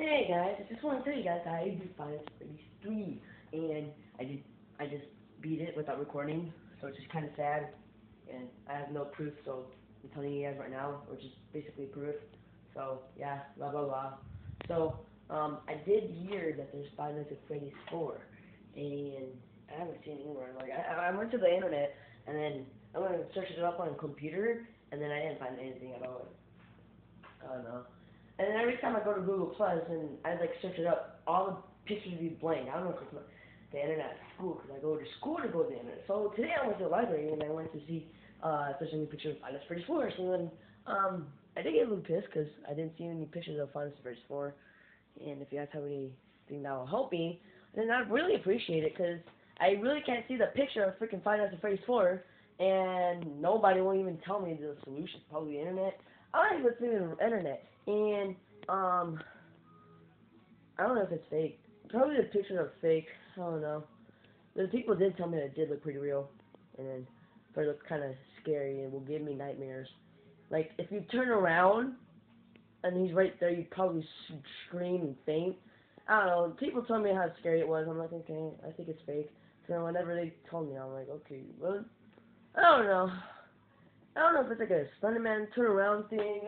Hey guys, I just want to tell you guys I beat Final Fantasy 3, and I just I just beat it without recording, so it's just kind of sad, and I have no proof, so I'm telling you guys right now, which is basically proof. So yeah, blah blah blah. So um, I did hear that there's Final Fantasy 4, and I haven't seen anywhere. Like I, I went to the internet, and then I went and searched it up on a computer, and then I didn't find anything at all. I don't know. And every time I go to Google Plus and I like search it up, all the pictures would be blank. I don't know if it's the internet at school because I go to school to go to the internet. So today I went to the library and I went to see uh, if there's any pictures of Final Fantasy 4. So then um, I did get a little pissed because I didn't see any pictures of Final Fantasy 4. And if you guys have anything that will help me, then I'd really appreciate it because I really can't see the picture of freaking Final Fantasy 4 and nobody won't even tell me the solution. Probably the internet. I don't even the internet. And, um, I don't know if it's fake. Probably the pictures are fake. I don't know. The people did tell me that it did look pretty real. And then, but it looked kind of scary and will give me nightmares. Like, if you turn around and he's right there, you'd probably scream and faint. I don't know. People told me how scary it was. I'm like, okay, I think it's fake. So whenever they told me, I'm like, okay, well, I don't know. I don't know if it's like a Slenderman turn around thing